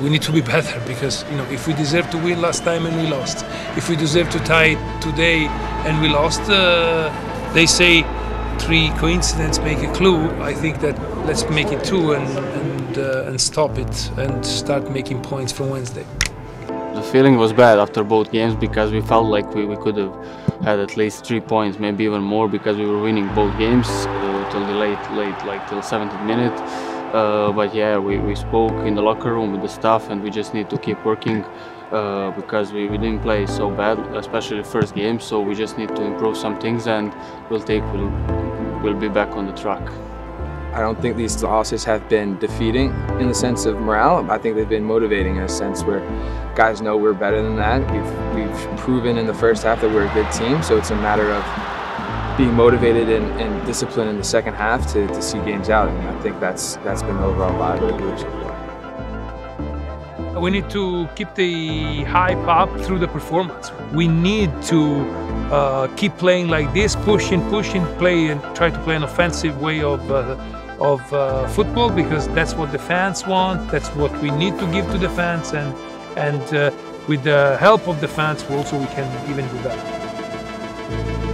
we need to be better because you know if we deserve to win last time and we lost, if we deserve to tie today and we lost, uh, they say three coincidences make a clue. I think that let's make it two and and, uh, and stop it and start making points from Wednesday. The feeling was bad after both games because we felt like we, we could have had at least three points, maybe even more because we were winning both games uh, till the late, late, like till 70th minute. Uh, but yeah, we, we spoke in the locker room with the staff and we just need to keep working uh, because we, we didn't play so bad, especially the first game. So we just need to improve some things and we'll take, we'll, we'll be back on the track. I don't think these losses have been defeating in the sense of morale. I think they've been motivating in a sense where guys know we're better than that. We've, we've proven in the first half that we're a good team, so it's a matter of being motivated and, and disciplined in the second half to, to see games out. And I think that's that's been the overall vibe of the far. We need to keep the hype up through the performance. We need to uh, keep playing like this, pushing, pushing, play, and try to play an offensive way of uh, of uh, football because that's what the fans want. That's what we need to give to the fans, and and uh, with the help of the fans, also we can even do better.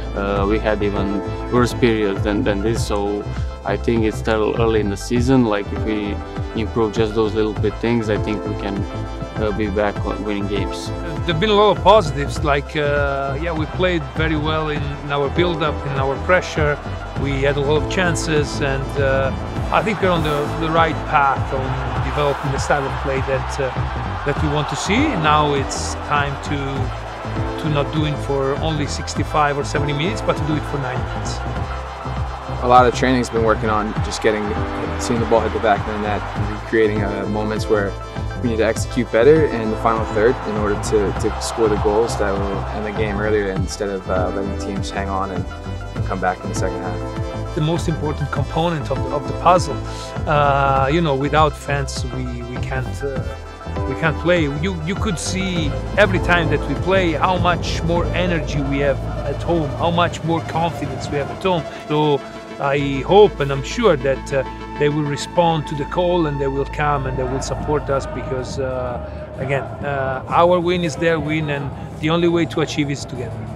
Uh, we had even worse periods than, than this, so I think it's still early in the season. Like if we improve just those little bit things, I think we can uh, be back winning games. There've been a lot of positives. Like uh, yeah, we played very well in, in our build-up, in our pressure. We had a lot of chances, and uh, I think we're on the, the right path on developing the style of play that uh, that we want to see. Now it's time to to not do it for only 65 or 70 minutes, but to do it for 90 minutes. A lot of training's been working on just getting, seeing the ball hit the back of the net, and creating uh, moments where we need to execute better in the final third in order to, to score the goals that will end the game earlier instead of uh, letting teams hang on and, and come back in the second half. The most important component of the, of the puzzle. Uh, you know, without fans, we, we can't uh, we can't play. You you could see every time that we play how much more energy we have at home, how much more confidence we have at home. So I hope and I'm sure that uh, they will respond to the call and they will come and they will support us because uh, again uh, our win is their win and the only way to achieve is together.